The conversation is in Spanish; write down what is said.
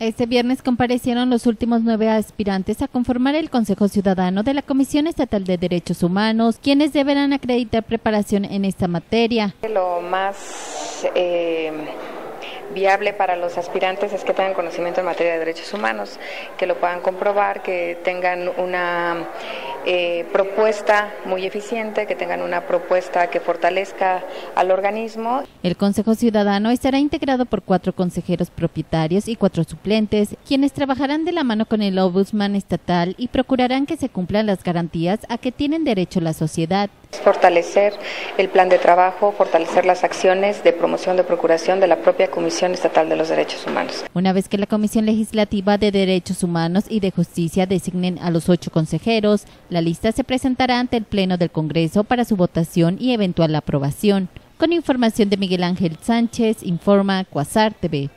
Este viernes comparecieron los últimos nueve aspirantes a conformar el Consejo Ciudadano de la Comisión Estatal de Derechos Humanos, quienes deberán acreditar preparación en esta materia. Lo más eh, viable para los aspirantes es que tengan conocimiento en materia de derechos humanos, que lo puedan comprobar, que tengan una eh, propuesta muy eficiente, que tengan una propuesta que fortalezca al organismo. El Consejo Ciudadano estará integrado por cuatro consejeros propietarios y cuatro suplentes, quienes trabajarán de la mano con el Ombudsman estatal y procurarán que se cumplan las garantías a que tienen derecho la sociedad. Fortalecer el plan de trabajo, fortalecer las acciones de promoción de procuración de la propia Comisión Estatal de los Derechos Humanos. Una vez que la Comisión Legislativa de Derechos Humanos y de Justicia designen a los ocho consejeros, la lista se presentará ante el Pleno del Congreso para su votación y eventual aprobación. Con información de Miguel Ángel Sánchez, informa Cuasar TV.